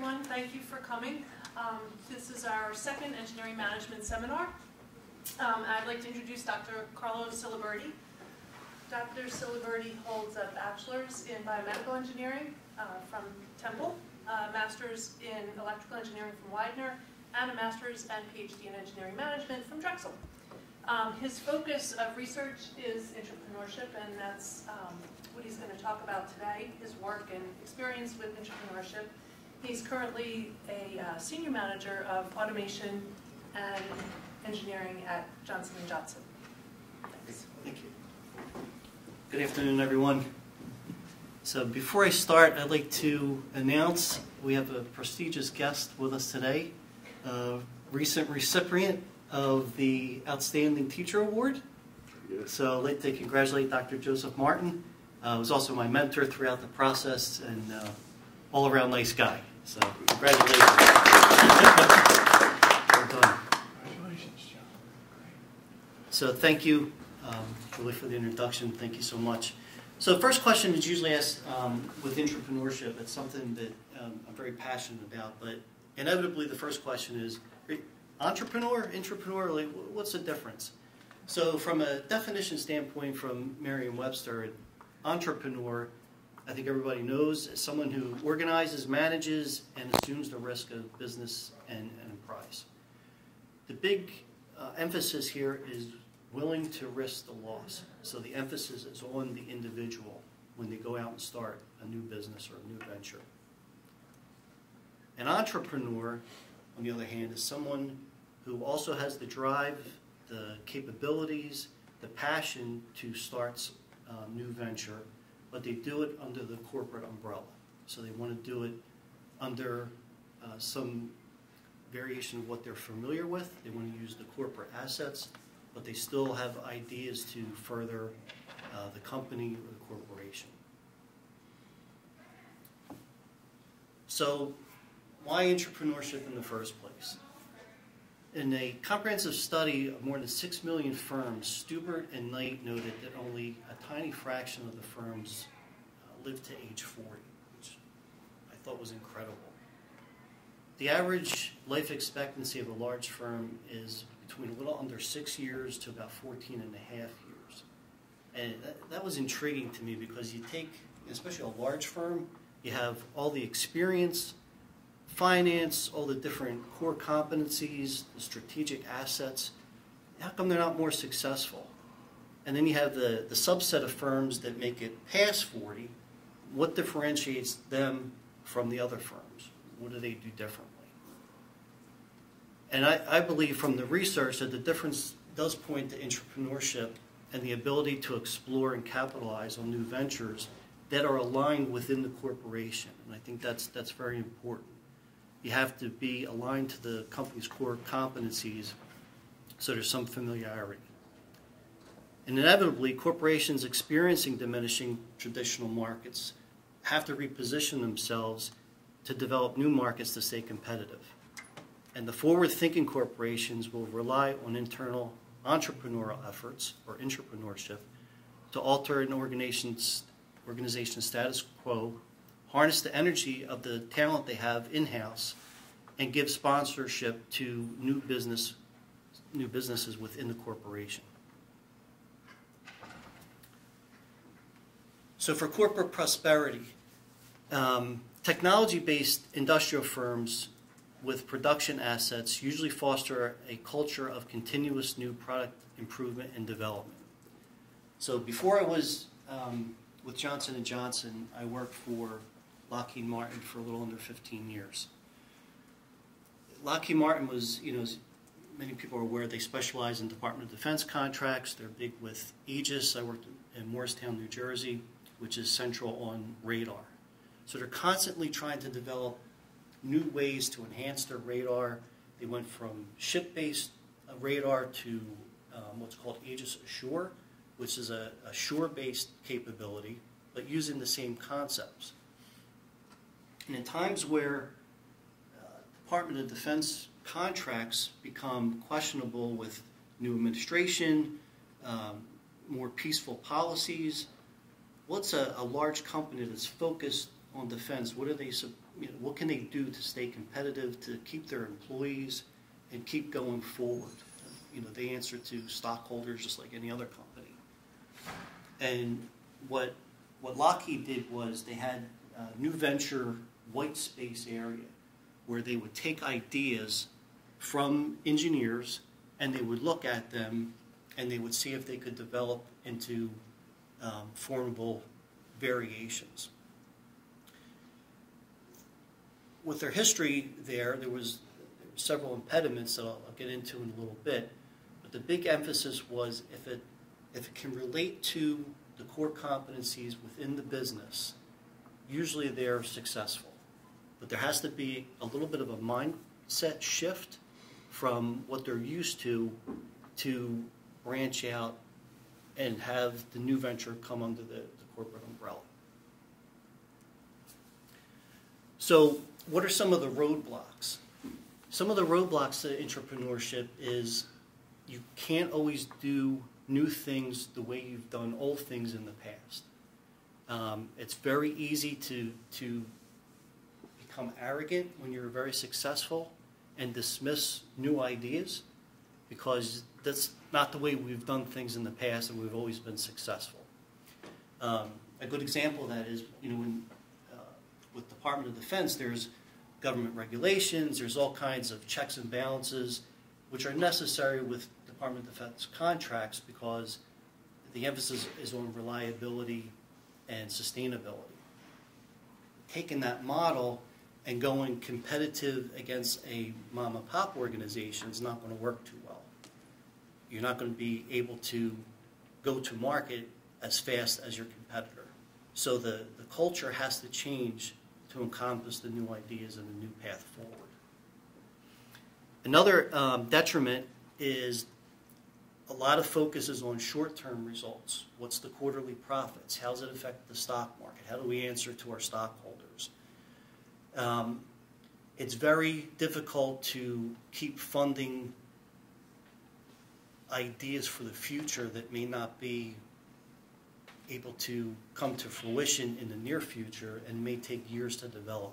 everyone. Thank you for coming. Um, This is our second engineering management seminar. Um, I'd like to introduce Dr. Carlo Siliberti. Dr. Siliberti holds a bachelor's in biomedical engineering uh, from Temple, a master's in electrical engineering from Widener, and a master's and PhD in engineering management from Drexel. Um, His focus of research is entrepreneurship, and that's um, what he's going to talk about today, his work and experience with entrepreneurship. He's currently a uh, senior manager of automation and engineering at Johnson & Johnson. Thanks. Thank you. Good afternoon, everyone. So before I start, I'd like to announce we have a prestigious guest with us today, a recent recipient of the Outstanding Teacher Award. So I'd like to congratulate Dr. Joseph Martin. Uh, was also my mentor throughout the process and uh, all-around nice guy. So congratulations. well done. Congratulations, John. So thank you, um, Julie, for the introduction. Thank you so much. So the first question is usually asked um, with entrepreneurship. It's something that um, I'm very passionate about. But inevitably, the first question is, intrapreneur, entrepreneur, like, what's the difference? So from a definition standpoint from Merriam-Webster, entrepreneur, I think everybody knows, is someone who organizes, manages, and assumes the risk of business and enterprise. The big uh, emphasis here is willing to risk the loss. So the emphasis is on the individual when they go out and start a new business or a new venture. An intrapreneur, on the other hand, is someone who also has the drive, the capabilities, the passion to start a new venture, but they do it under the corporate umbrella. So they want to do it under uh, some variation of what they're familiar with. They want to use the corporate assets, but they still have ideas to further uh, the company or the corporation. So, why entrepreneurship in the first place? In a comprehensive study of more than 6 million firms, Stubbart and Knight noted that only a tiny fraction of the firms uh, lived to age 40, which I thought was incredible. The average life expectancy of a large firm is between a little under six years to about 14 and a half years. And that, that was intriguing to me because you take, especially a large firm, you have all the experience, finance, all the different core competencies, the strategic assets. How come they're not more successful? And then you have the, the subset of firms that make it past 40. What differentiates them from the other firms? What do they do differently? And I, I believe from the research that the difference does point to entrepreneurship and the ability to explore and capitalize on new ventures that are aligned within the corporation. And I think that's, that's very important. You have to be aligned to the company's core competencies so there's some familiarity. And inevitably, corporations experiencing diminishing traditional markets have to reposition themselves to develop new markets to stay competitive. And the forward-thinking corporations will rely on internal entrepreneurial efforts or intrapreneurship to alter an organization's, organization's status quo, harness the energy of the talent they have in-house, and give sponsorship to new business, new businesses within the corporation. So for corporate prosperity, um, technology-based industrial firms with production assets usually foster a culture of continuous new product improvement and development. So before I was um, with Johnson & Johnson, I worked for Lockheed Martin for a little under 15 years. Lockheed Martin was, you know, many people are aware, they specialize in Department of Defense contracts. They're big with Aegis. I worked in Moorestown, New Jersey, which is central on radar. So they're constantly trying to develop new ways to enhance their radar. They went from ship-based uh, radar to um, what's called Aegis Ashore, which is a, a shore-based capability, but using the same concepts. And in times where uh, Department of Defense contracts become questionable with new administration, um, more peaceful policies, what's a, a large company that's focused on defense? What are they, you know, what can they do to stay competitive, to keep their employees and keep going forward? You know, they answer to stockholders just like any other company. And what, what Lockheed did was they had a new venture white space area where they would take ideas from engineers and they would look at them and they would see if they could develop into um, formable variations. With their history there, there was several impediments that I'll, I'll get into in a little bit, but the big emphasis was if it if it can relate to the core competencies within the business, usually they're successful. But there has to be a little bit of a mindset shift from what they're used to to branch out and have the new venture come under the, the corporate umbrella. So, what are some of the roadblocks? Some of the roadblocks to entrepreneurship is you can't always do new things the way you've done old things in the past. Um, it's very easy to, to become arrogant when you're very successful and dismiss new ideas because that's not the way we've done things in the past and we've always been successful. Um, a good example of that is, you know, uh, with Department of Defense, there's government regulations, there's all kinds of checks and balances, which are necessary with Department of Defense contracts because the emphasis is on reliability and sustainability. Taking that model and going competitive against a mom and pop organization is not going to work too well. You're not going to be able to go to market as fast as your competitor. So the, the culture has to change to encompass the new ideas and the new path forward. Another um, detriment is a lot of focus is on short-term results. What's the quarterly profits? How does it affect the stock market? How do we answer to our stockholders? Um, it's very difficult to keep funding ideas for the future that may not be able to come to fruition in the near future and may take years to develop.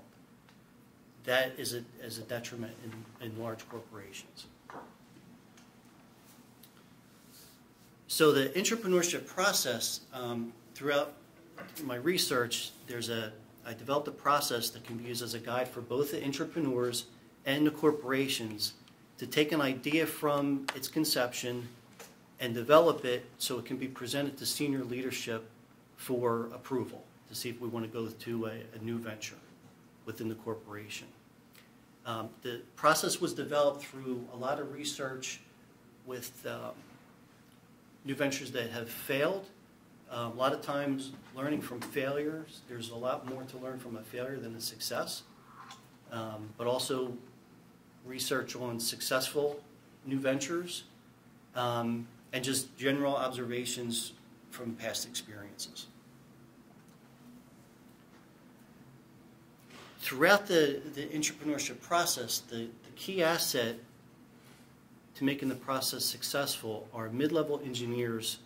That is a, is a detriment in, in large corporations. So the entrepreneurship process, um, throughout my research, there's a I developed a process that can be used as a guide for both the entrepreneurs and the corporations to take an idea from its conception and develop it so it can be presented to senior leadership for approval to see if we want to go to a, a new venture within the corporation. Um, the process was developed through a lot of research with um, new ventures that have failed um, a lot of times, learning from failures, there's a lot more to learn from a failure than a success. Um, but also research on successful new ventures um, and just general observations from past experiences. Throughout the, the entrepreneurship process, the, the key asset to making the process successful are mid-level engineers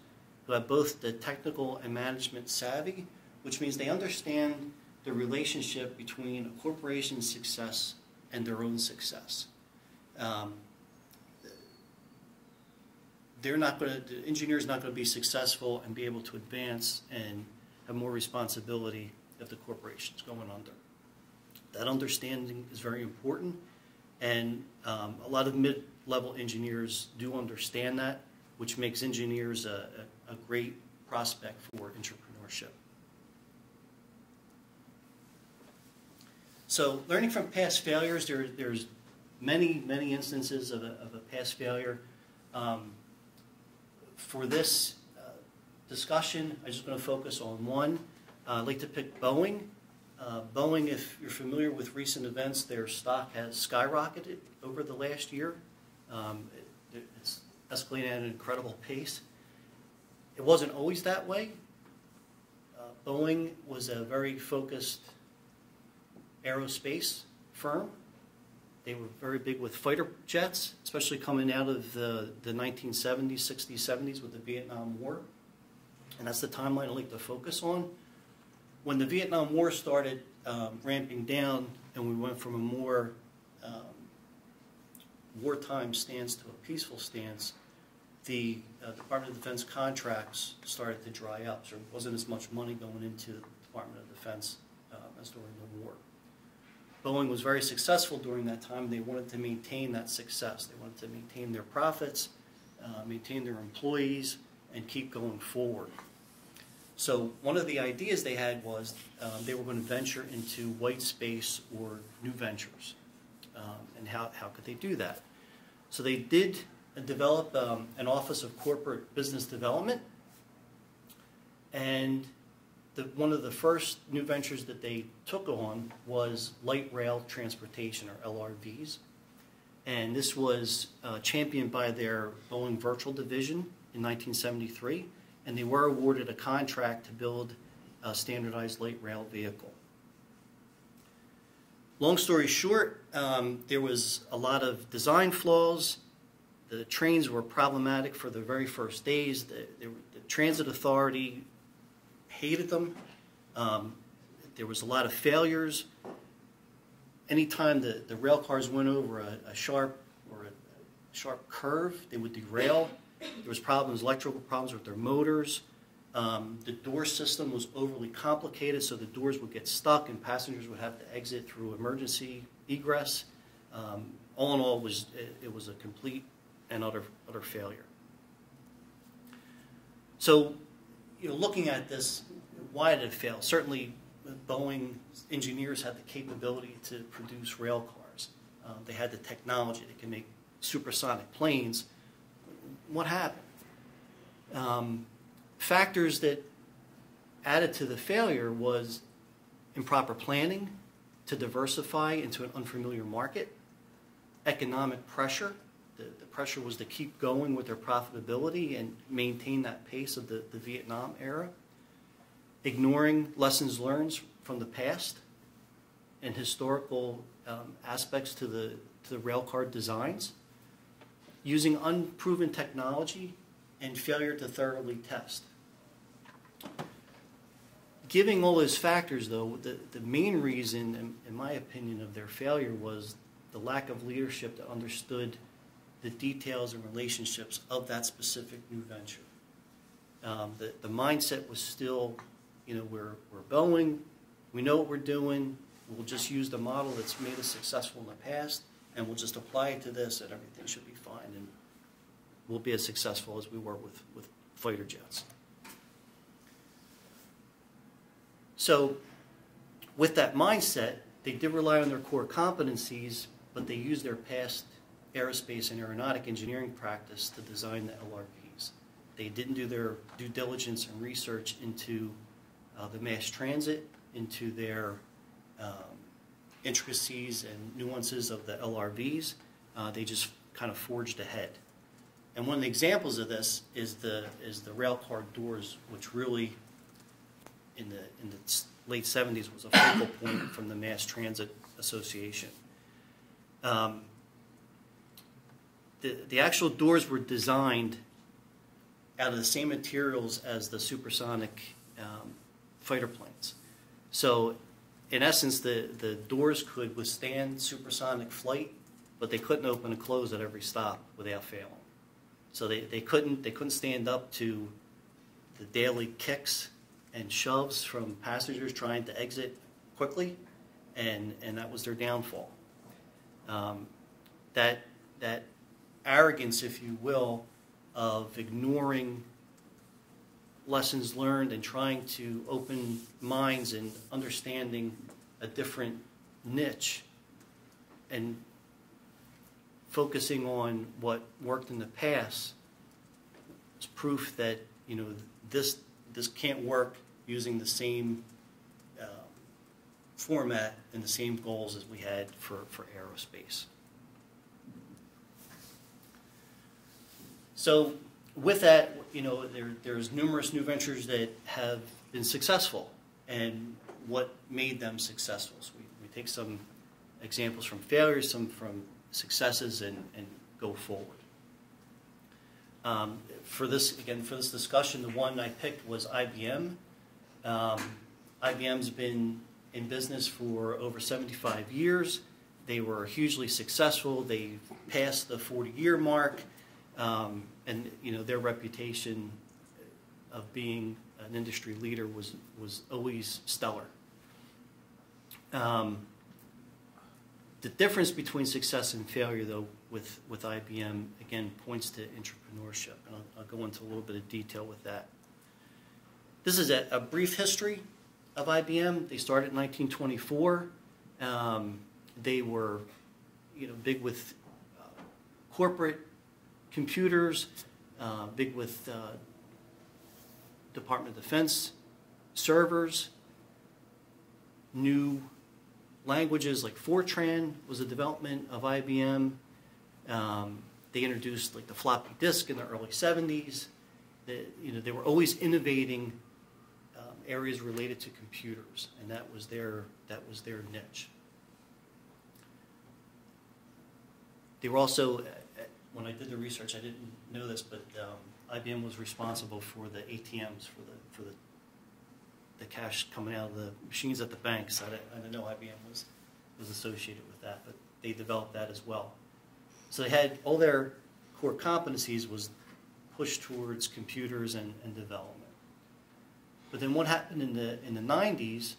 who have both the technical and management savvy, which means they understand the relationship between a corporation's success and their own success. Um, they're not going to, the engineer's not going to be successful and be able to advance and have more responsibility if the corporation's going under. That understanding is very important, and um, a lot of mid-level engineers do understand that, which makes engineers a, a great prospect for entrepreneurship. So learning from past failures, there, there's many, many instances of a, of a past failure. Um, for this uh, discussion, I'm just going to focus on one. Uh, I'd like to pick Boeing. Uh, Boeing, if you're familiar with recent events, their stock has skyrocketed over the last year. Um, it, it's escalating at an incredible pace. It wasn't always that way. Uh, Boeing was a very focused aerospace firm. They were very big with fighter jets, especially coming out of the, the 1970s, 60s, 70s with the Vietnam War. And that's the timeline I like to focus on. when the Vietnam War started um, ramping down and we went from a more um, wartime stance to a peaceful stance, the uh, Department of Defense contracts started to dry up. So there wasn't as much money going into the Department of Defense uh, as during the war. Boeing was very successful during that time. They wanted to maintain that success. They wanted to maintain their profits, uh, maintain their employees, and keep going forward. So one of the ideas they had was um, they were going to venture into white space or new ventures. Um, and how, how could they do that? So they did develop um, an Office of Corporate Business Development. And the, one of the first new ventures that they took on was light rail transportation, or LRVs. And this was uh, championed by their Boeing Vertol Division in 1973 and they were awarded a contract to build a standardized light rail vehicle. Long story short, um, there was a lot of design flaws. The trains were problematic for the very first days. The, the, the transit authority hated them. Um, there was a lot of failures. Anytime the, the rail cars went over a, a sharp or a, a sharp curve, they would derail. There was problems, electrical problems with their motors. Um, the door system was overly complicated, so the doors would get stuck and passengers would have to exit through emergency egress. Um, all in all, was, it, it was a complete and utter, utter failure. So, you know, looking at this, why did it fail? Certainly, Boeing engineers had the capability to produce rail cars. Um, they had the technology. They can make supersonic planes what happened? Um, factors that added to the failure was improper planning to diversify into an unfamiliar market, economic pressure. The, the pressure was to keep going with their profitability and maintain that pace of the, the Vietnam era, ignoring lessons learned from the past and historical um, aspects to the, to the railcar designs using unproven technology and failure to thoroughly test. Giving all those factors, though, the, the main reason, in, in my opinion, of their failure was the lack of leadership that understood the details and relationships of that specific new venture. Um, the, the mindset was still, you know, we're, we're Boeing, we know what we're doing, we'll just use the model that's made us successful in the past, and we'll just apply it to this and everything should be fine and we'll be as successful as we were with, with fighter jets. So with that mindset, they did rely on their core competencies, but they used their past aerospace and aeronautic engineering practice to design the LRVs. They didn't do their due diligence and research into uh, the mass transit, into their um, intricacies and nuances of the LRVs. Uh, they just kind of forged ahead. And one of the examples of this is the is the rail car doors, which really, in the in the late 70s, was a focal point from the Mass Transit Association. Um, the, the actual doors were designed out of the same materials as the supersonic um, fighter planes. So in essence, the, the doors could withstand supersonic flight, but they couldn't open and close at every stop without failing. So they, they couldn't they couldn't stand up to the daily kicks and shoves from passengers trying to exit quickly, and and that was their downfall. Um, that that arrogance, if you will, of ignoring lessons learned and trying to open minds and understanding a different niche and focusing on what worked in the past is proof that you know this this can't work using the same uh, format and the same goals as we had for, for aerospace. So with that, you know, there, there's numerous new ventures that have been successful and what made them successful. So we, we take some examples from failures, some from successes, and, and go forward. Um, for this, again, for this discussion, the one I picked was IBM. Um, IBM's been in business for over 75 years. They were hugely successful. They passed the 40-year mark, um, and you know their reputation of being an industry leader was was always stellar. Um, the difference between success and failure, though, with, with IBM, again, points to entrepreneurship. And I'll, I'll go into a little bit of detail with that. This is a, a brief history of IBM. They started in 1924. Um, they were, you know, big with uh, corporate computers, uh, big with uh, Department of Defense servers, new languages like Fortran was a development of IBM. Um, they introduced like the floppy disk in the early 70s. They, you know, they were always innovating um, areas related to computers, and that was their that was their niche. They were also, when I did the research, I didn't know this, but um, IBM was responsible for the ATMs for the for the the cash coming out of the machines at the banks. I didn't, I didn't know IBM was, was associated with that, but they developed that as well. So they had all their core competencies was pushed towards computers and, and development. But then what happened in the in the 90s,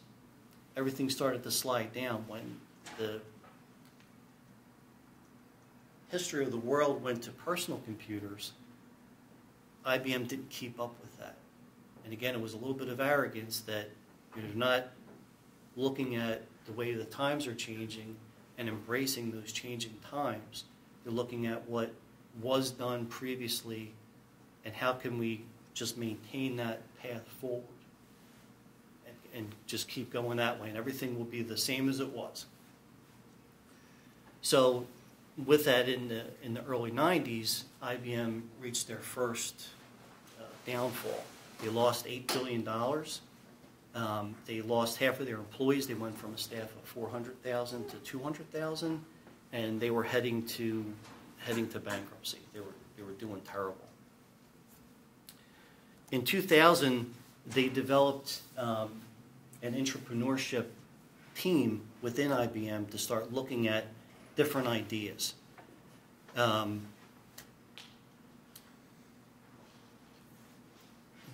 everything started to slide down when the history of the world went to personal computers. IBM didn't keep up with that. And again, it was a little bit of arrogance that you're not looking at the way the times are changing and embracing those changing times. You're looking at what was done previously and how can we just maintain that path forward and, and just keep going that way and everything will be the same as it was. So with that in the, in the early 90s, IBM reached their first uh, downfall. They lost $8 billion. Um, they lost half of their employees. They went from a staff of 400,000 to 200,000, and they were heading to heading to bankruptcy. They were they were doing terrible. In 2000, they developed um, an entrepreneurship team within IBM to start looking at different ideas. Um,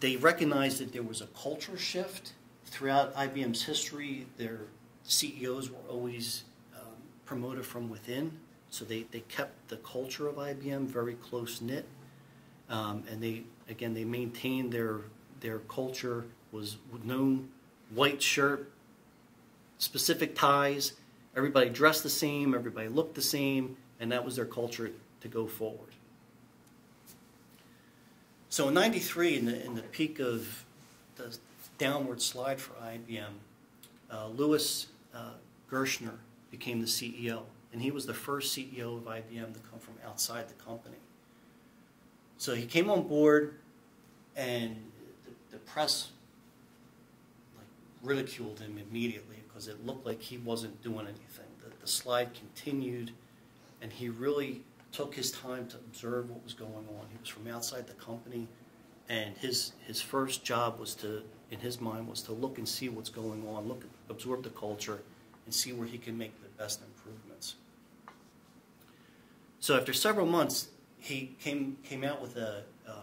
they recognized that there was a culture shift throughout IBM's history. Their CEOs were always um, promoted from within, so they, they kept the culture of IBM very close knit, um, and they again they maintained their their culture was known white shirt, specific ties, everybody dressed the same, everybody looked the same, and that was their culture to go forward. So in 93, in the, in the peak of the downward slide for IBM, uh, Louis uh, Gerstner became the CEO. And he was the first CEO of IBM to come from outside the company. So he came on board, and the, the press like, ridiculed him immediately because it looked like he wasn't doing anything. The, the slide continued, and he really took his time to observe what was going on. He was from outside the company, and his his first job was to, in his mind, was to look and see what's going on, look, absorb the culture, and see where he can make the best improvements. So after several months, he came came out with a. A uh,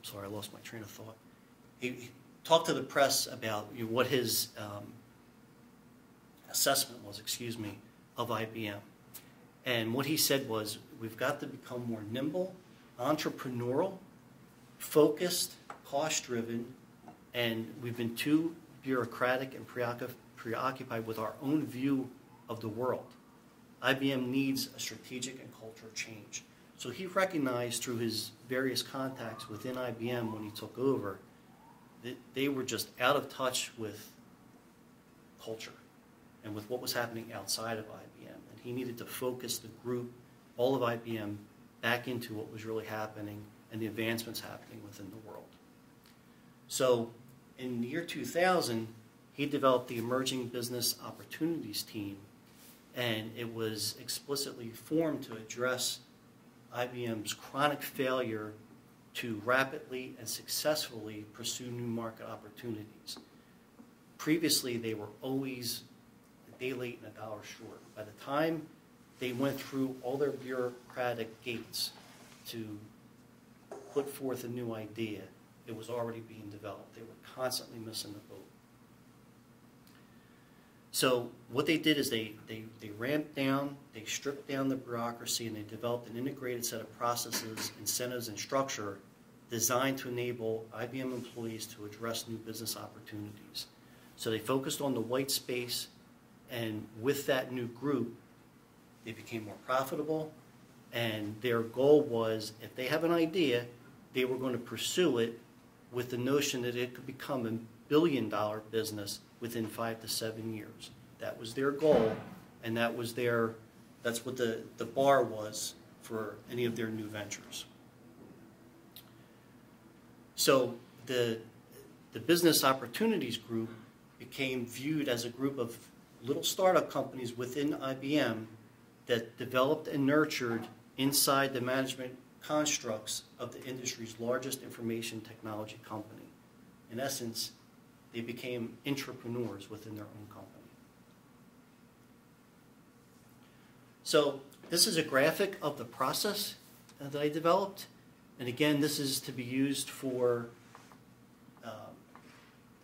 I'm sorry, I lost my train of thought. He, he talked to the press about you know, what his um, assessment was, excuse me, of IBM. And what he said was, we've got to become more nimble, entrepreneurial, focused, cost driven, and we've been too bureaucratic and preoccupied with our own view of the world. IBM needs a strategic and cultural change. So he recognized through his various contacts within IBM when he took over that they were just out of touch with culture and with what was happening outside of IBM. And he needed to focus the group, all of IBM, back into what was really happening and the advancements happening within the world. So in the year 2000, he developed the Emerging Business Opportunities Team, and it was explicitly formed to address IBM's chronic failure to rapidly and successfully pursue new market opportunities. Previously, they were always a day late and a dollar short. By the time they went through all their bureaucratic gates to put forth a new idea, it was already being developed. They were constantly missing the boat. So what they did is they, they, they ramped down, they stripped down the bureaucracy, and they developed an integrated set of processes, incentives, and structure designed to enable IBM employees to address new business opportunities. So they focused on the white space, and with that new group, they became more profitable, and their goal was if they have an idea, they were going to pursue it with the notion that it could become a billion dollar business within five to seven years. That was their goal, and that was their, that's what the, the bar was for any of their new ventures. So the, the Business Opportunities Group became viewed as a group of little startup companies within IBM that developed and nurtured inside the management constructs of the industry's largest information technology company. In essence, they became entrepreneurs within their own company. So this is a graphic of the process that I developed. And again, this is to be used for um,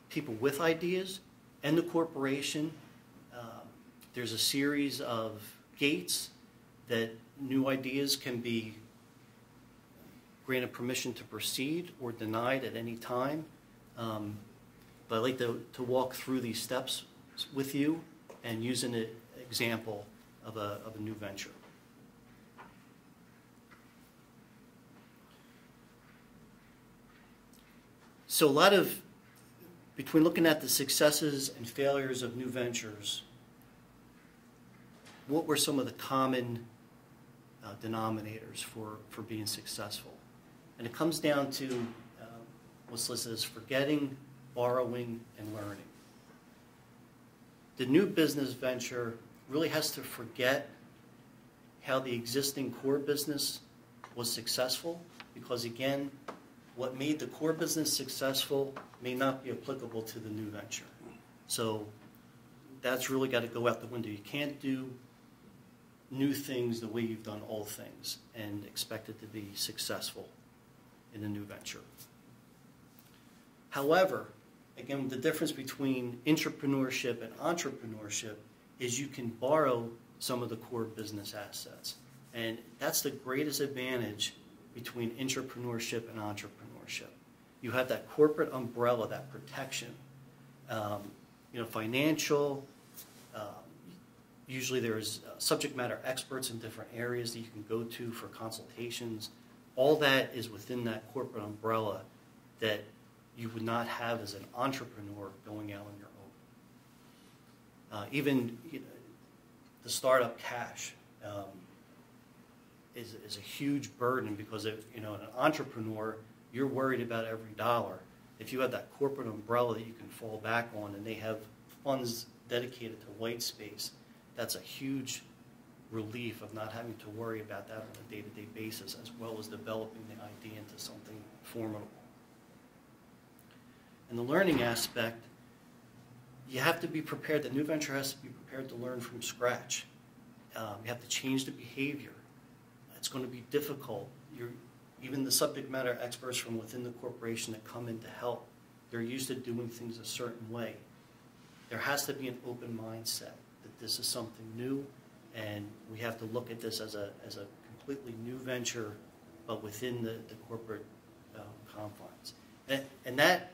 people with ideas and the corporation. Um, there's a series of gates that new ideas can be granted permission to proceed or denied at any time. Um, but I'd like to, to walk through these steps with you and use an example of a, of a new venture. So a lot of, between looking at the successes and failures of new ventures, what were some of the common uh, denominators for, for being successful? And it comes down to uh, what's listed as forgetting, borrowing, and learning. The new business venture really has to forget how the existing core business was successful because, again, what made the core business successful may not be applicable to the new venture. So that's really got to go out the window. You can't do new things the way you've done old things and expect it to be successful in the new venture. However, again, the difference between entrepreneurship and entrepreneurship is you can borrow some of the core business assets. And that's the greatest advantage between entrepreneurship and entrepreneurship. You have that corporate umbrella, that protection. Um, you know, financial, um, usually there's uh, subject matter experts in different areas that you can go to for consultations. All that is within that corporate umbrella that you would not have as an entrepreneur going out on your own. Uh, even you know, the startup cash um, is, is a huge burden because if, you know an entrepreneur, you're worried about every dollar. If you have that corporate umbrella that you can fall back on, and they have funds dedicated to white space, that's a huge relief of not having to worry about that on a day-to-day basis, as well as developing the idea into something formidable. And the learning aspect, you have to be prepared. The new venture has to be prepared to learn from scratch. Um, you have to change the behavior. It's going to be difficult. You're, even the subject matter experts from within the corporation that come in to help, they're used to doing things a certain way. There has to be an open mindset that this is something new, and we have to look at this as a, as a completely new venture, but within the, the corporate um, confines. And, and that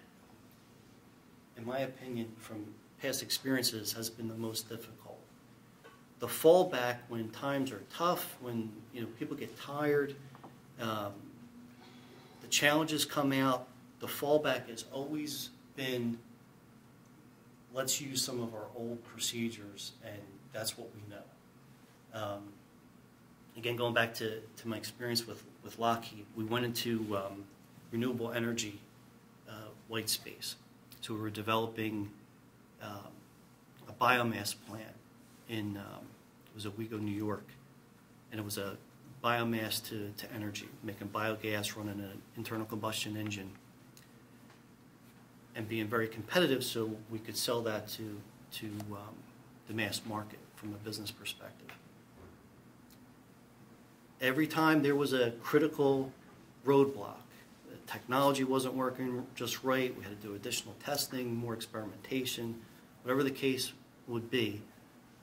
in my opinion, from past experiences, has been the most difficult. The fallback when times are tough, when you know people get tired, um, the challenges come out. The fallback has always been, let's use some of our old procedures, and that's what we know. Um, again, going back to, to my experience with, with Lockheed, we went into um, renewable energy uh, white space. So we were developing um, a biomass plant in um, it was Owego, New York, and it was a biomass to, to energy, making biogas running an internal combustion engine, and being very competitive so we could sell that to, to um, the mass market from a business perspective. Every time there was a critical roadblock, technology wasn't working just right, we had to do additional testing, more experimentation, whatever the case would be,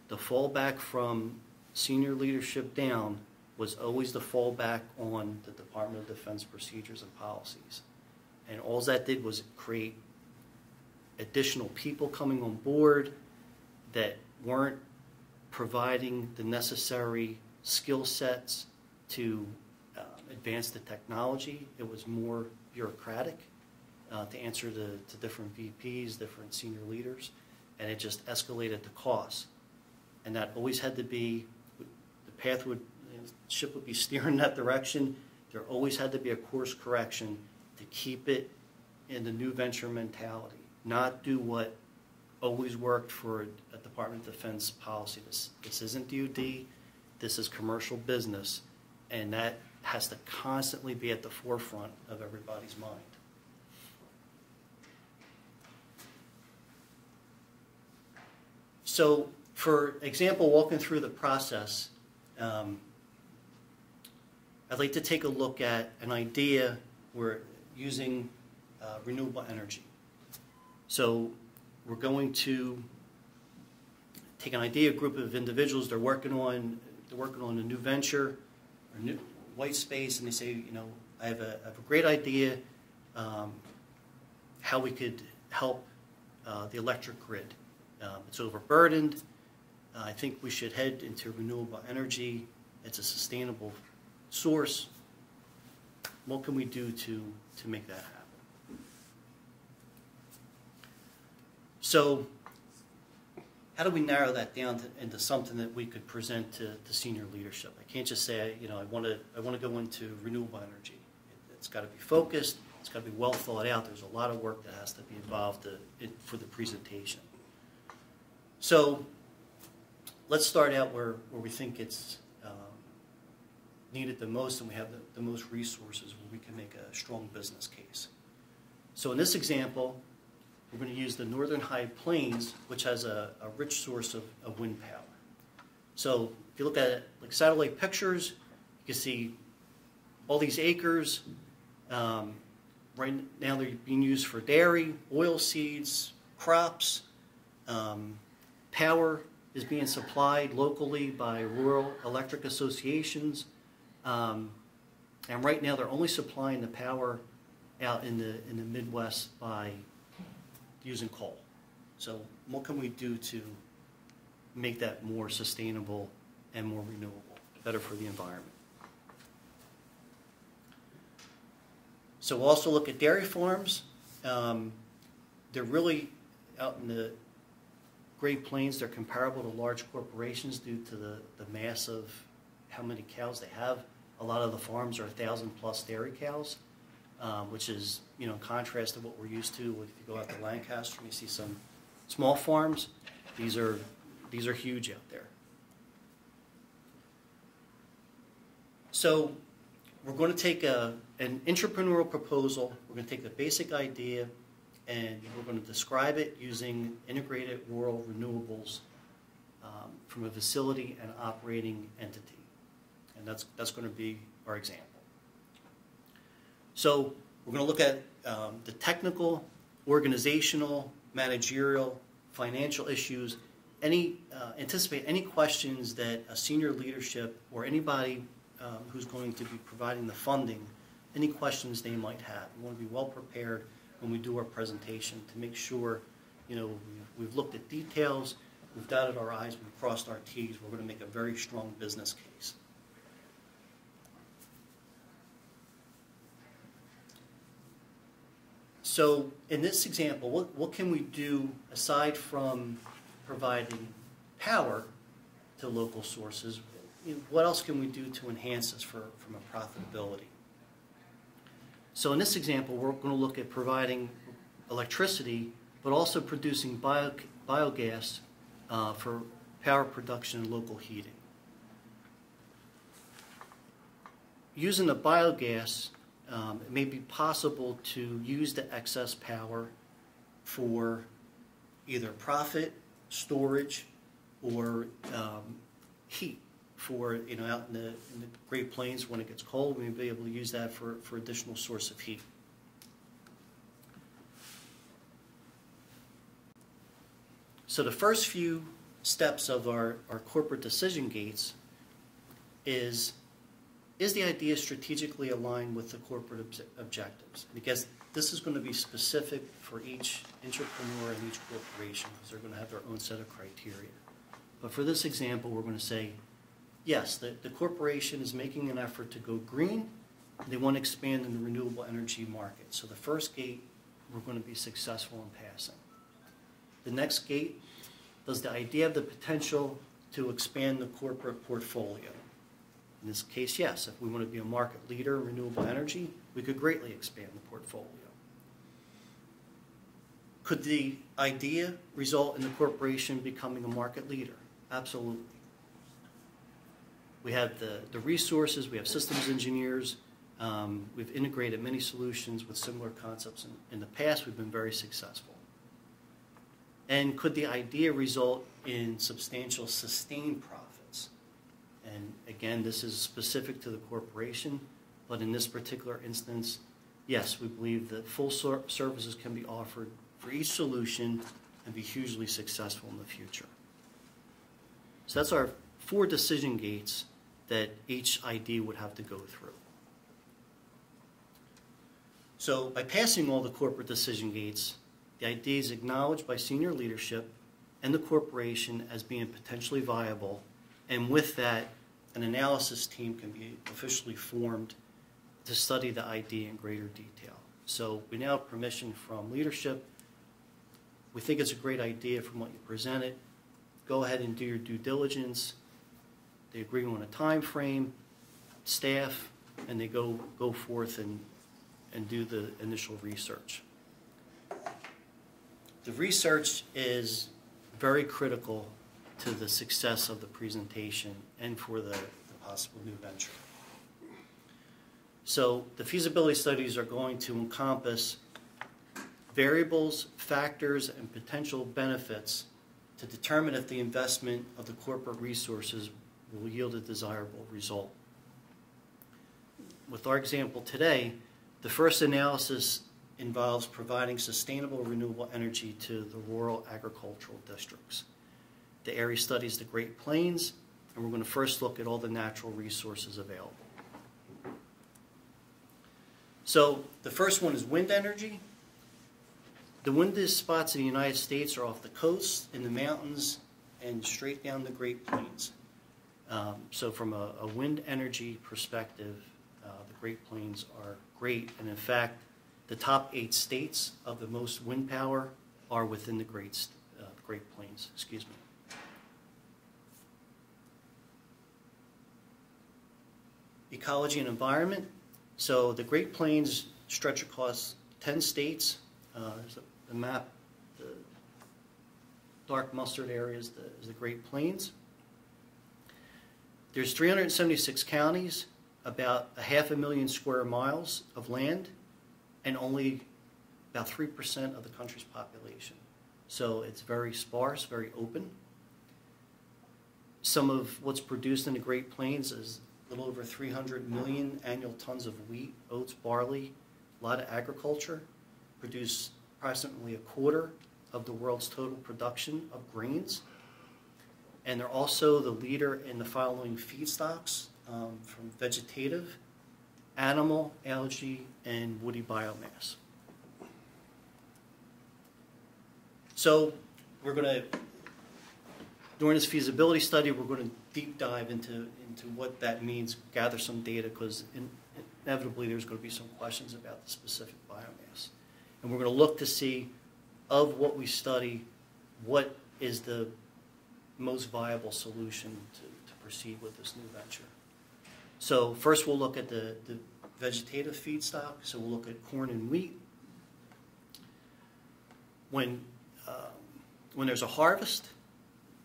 the fallback from senior leadership down was always the fallback on the Department of Defense procedures and policies. And all that did was create additional people coming on board that weren't providing the necessary skill sets to uh, advance the technology. It was more bureaucratic uh, to answer to, to different VPs, different senior leaders, and it just escalated the costs. And that always had to be, the path would, the ship would be steering that direction. There always had to be a course correction to keep it in the new venture mentality, not do what always worked for a Department of Defense policy. This, this isn't DoD, this is commercial business, and that has to constantly be at the forefront of everybody's mind. So, for example, walking through the process, um, I'd like to take a look at an idea we're using uh, renewable energy. So, we're going to take an idea, a group of individuals, they're working on, they're working on a new venture, or new white space, and they say, you know, I have a, I have a great idea um, how we could help uh, the electric grid. Um, it's overburdened. Uh, I think we should head into renewable energy. It's a sustainable source. What can we do to, to make that happen? So, how do we narrow that down to, into something that we could present to, to senior leadership? I can't just say, you know, I want to I want to go into renewable energy. It, has got to be focused. It's got to be well thought out. There's a lot of work that has to be involved to, in, for the presentation. So, let's start out where, where we think it's um, needed the most and we have the, the most resources where we can make a strong business case. So in this example, we're going to use the Northern High Plains, which has a, a rich source of, of wind power. So if you look at like satellite pictures, you can see all these acres. Um, right now they're being used for dairy, oil seeds, crops. Um, power is being supplied locally by rural electric associations. Um, and right now they're only supplying the power out in the, in the Midwest by using coal. So what can we do to make that more sustainable and more renewable, better for the environment? So we'll also look at dairy farms. Um, they're really out in the Great Plains. They're comparable to large corporations due to the, the mass of how many cows they have. A lot of the farms are a thousand plus dairy cows um, which is you know in contrast to what we're used to. If you go out to Lancaster, you see some small farms. These are these are huge out there. So we're going to take a, an entrepreneurial proposal. We're going to take the basic idea and we're going to describe it using integrated rural renewables um, from a facility and operating entity. And that's, that's going to be our example. So we're going to look at um, the technical, organizational, managerial, financial issues, any, uh, anticipate any questions that a senior leadership or anybody um, who's going to be providing the funding, any questions they might have. We want to be well prepared when we do our presentation to make sure, you know, we've, we've looked at details, we've dotted our I's, we've crossed our T's. We're going to make a very strong business case. So in this example, what, what can we do aside from providing power to local sources? What else can we do to enhance this for, from a profitability? So in this example, we're going to look at providing electricity, but also producing bio, biogas uh, for power production and local heating. using the biogas, um, it may be possible to use the excess power for either profit, storage, or um, heat for, you know, out in the, in the Great Plains when it gets cold, we may be able to use that for, for additional source of heat. So the first few steps of our, our corporate decision gates is, is the idea strategically aligned with the corporate obs- objectives? Because this is going to be specific for each intrapreneur and each corporation, because they're going to have their own set of criteria. But for this example, we're going to say, yes, the, the corporation is making an effort to go green. They want to expand in the renewable energy market. So the first gate, we're going to be successful in passing. The next gate, does the idea have the potential to expand the corporate portfolio? In this case, yes. If we want to be a market leader in renewable energy, we could greatly expand the portfolio. Could the idea result in the corporation becoming a market leader? Absolutely. We have the, the resources, we have systems engineers, um, we've integrated many solutions with similar concepts in, in the past, we've been very successful. And could the idea result in substantial sustained profits? And again, this is specific to the corporation, but in this particular instance, yes, we believe that full ser- services can be offered for each solution and be hugely successful in the future. So that's our four decision gates that each ID would have to go through. So by passing all the corporate decision gates, the ID is acknowledged by senior leadership and the corporation as being potentially viable, and with that, an analysis team can be officially formed to study the idea in greater detail. So we now have permission from leadership. We think it's a great idea from what you presented. Go ahead and do your due diligence. They agree on a time frame, staff, and they go, go forth and, and do the initial research. The research is very critical to the success of the presentation and for the, the possible new venture. So the feasibility studies are going to encompass variables, factors, and potential benefits to determine if the investment of the corporate resources will yield a desirable result. With our example today, the first analysis involves providing sustainable renewable energy to the rural agricultural districts. The area studies the Great Plains, and we're going to first look at all the natural resources available. So the first one is wind energy. The windiest spots in the United States are off the coast, in the mountains, and straight down the Great Plains. Um, so from a, a, wind energy perspective, uh, the Great Plains are great, and in fact, the top eight states of the most wind power are within the Great, uh, Great Plains. Excuse me. Ecology and environment. So the Great Plains stretch across 10 states. Uh, there's the map, the dark mustard area the, is the Great Plains. There's 376 counties, about a half a million square miles of land and only about 3% of the country's population. So it's very sparse, very open. Some of what's produced in the Great Plains is little over 300 million annual tons of wheat, oats, barley, a lot of agriculture, produce approximately a quarter of the world's total production of grains. And they're also the leader in the following feedstocks um, from vegetative, animal, algae, and woody biomass. So we're going to, during this feasibility study, we're going to deep dive into, into what that means, gather some data, because in, inevitably there's going to be some questions about the specific biomass. And we're going to look to see, of what we study, what is the most viable solution to, to proceed with this new venture. So first we'll look at the, the vegetative feedstock. So we'll look at corn and wheat. When, uh, when there's a harvest,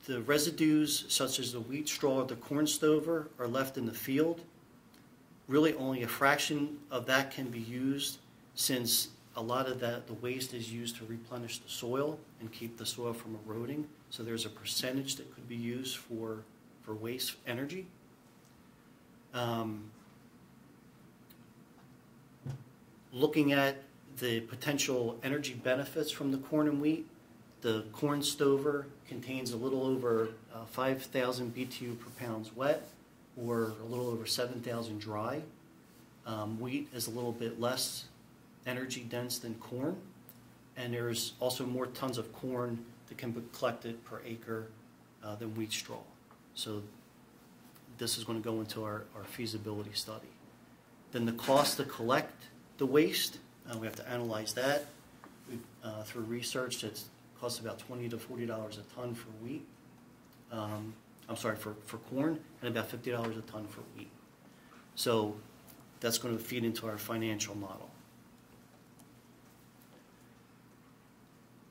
the residues such as the wheat straw or the corn stover are left in the field. really only a fraction of that can be used since a lot of that, the waste is used to replenish the soil and keep the soil from eroding. So there's a percentage that could be used for, for waste energy. Um, looking at the potential energy benefits from the corn and wheat, the corn stover contains a little over uh, 5,000 BTU per pounds wet, or a little over 7,000 dry. Um, wheat is a little bit less energy dense than corn, and there's also more tons of corn that can be collected per acre uh, than wheat straw. So this is going to go into our, our feasibility study. Then the cost to collect the waste, uh, we have to analyze that. Uh, through research, it costs about 20 to $40 a ton for wheat. Um, I'm sorry, for, for corn, and about $50 a ton for wheat. So that's going to feed into our financial model.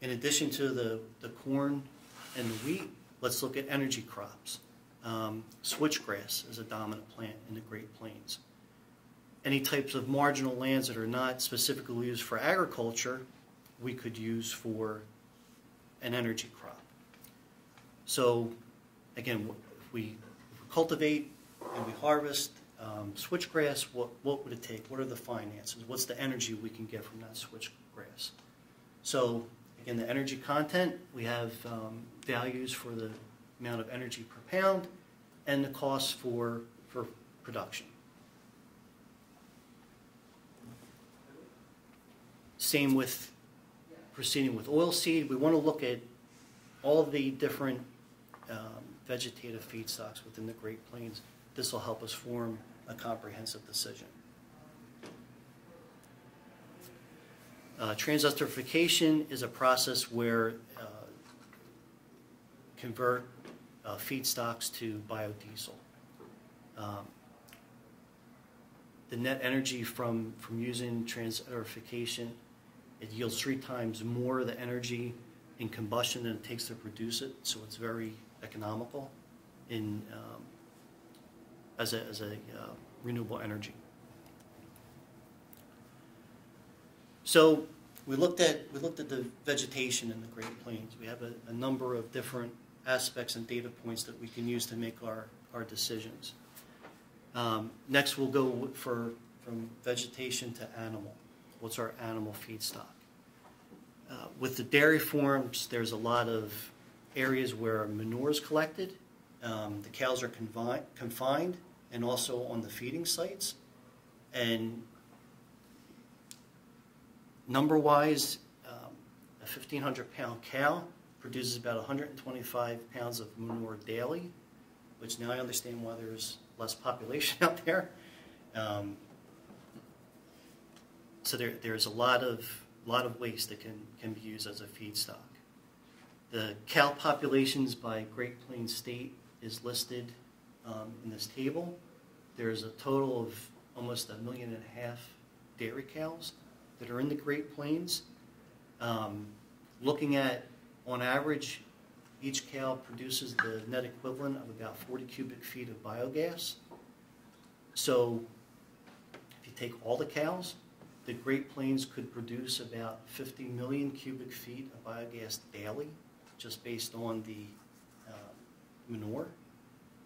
In addition to the, the corn and the wheat, let's look at energy crops. Um, switchgrass is a dominant plant in the Great Plains. Any types of marginal lands that are not specifically used for agriculture, we could use for an energy crop. So, again, we, cultivate and we harvest um, switchgrass, what, what would it take? What are the finances? What's the energy we can get from that switchgrass? So, again, the energy content, we have um, values for the amount of energy per pound and the cost for, for production. Same with proceeding with oilseed. We want to look at all the different um, vegetative feedstocks within the Great Plains. This will help us form a comprehensive decision. Uh, transesterification is a process where uh, convert uh, feedstocks to biodiesel. Um, the net energy from, from using transesterification, it yields three times more of the energy in combustion than it takes to produce it, so it's very economical in, um, as a, as a uh, renewable energy. So we looked at we looked at the vegetation in the Great Plains. We have a, a, number of different aspects and data points that we can use to make our, our decisions. Um, next, we'll go for from vegetation to animal. What's our animal feedstock? Uh, with the dairy farms, there's a lot of areas where manure is collected. Um, the cows are confi confined and also on the feeding sites. And number wise, um, a 1,500 pound cow produces about 125 pounds of manure daily, which now I understand why there's less population out there. Um, so there, there's a lot of, lot of waste that can, can be used as a feedstock. The cow populations by Great Plains State is listed um, in this table. There's a total of almost a million and a half dairy cows that are in the Great Plains. Um, looking at, on average, each cow produces the net equivalent of about 40 cubic feet of biogas. So if you take all the cows, the Great Plains could produce about 50 million cubic feet of biogas daily, just based on the uh, manure.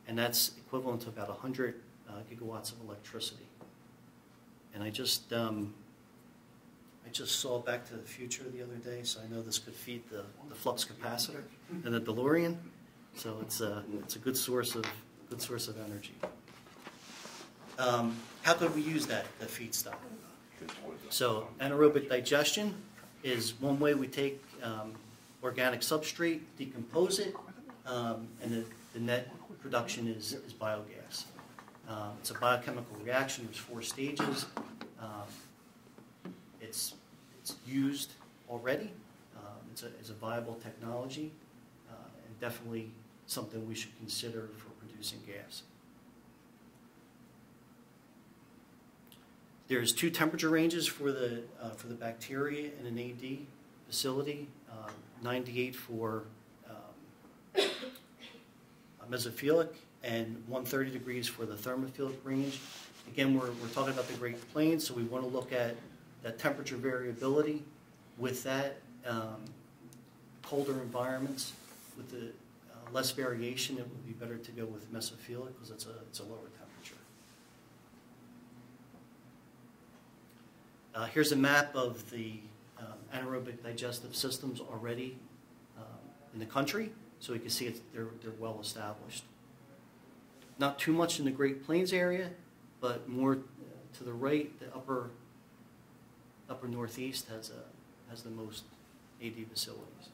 And that's equivalent to about 100 uh, gigawatts of electricity. And I just, um, I just saw Back to the Future the other day, so I know this could feed the, the flux capacitor and the DeLorean. So it's a, it's a good source of, good source of energy. Um, how could we use that, that feedstock? So anaerobic digestion is one way we take um, organic substrate, decompose it, um, and the, the, net production is, is biogas. Um, it's a biochemical reaction. There's four stages. Um, it's, it's used already. Um, it's, a, it's a viable technology uh, and definitely something we should consider for producing gas. There's two temperature ranges for the, uh, for the bacteria in an AD facility, um, 98 for um, mesophilic and 130 degrees for the thermophilic range. Again, we're, we're talking about the Great Plains, so we want to look at that temperature variability with that, um, colder environments, with the uh, less variation, it would be better to go with mesophilic because it's a, it's a lower temperature. Uh, here's a map of the um, anaerobic digestive systems already um, in the country, so we can see they're, they're well established. Not too much in the Great Plains area, but more uh, to the right, the upper upper northeast has a has the most AD facilities.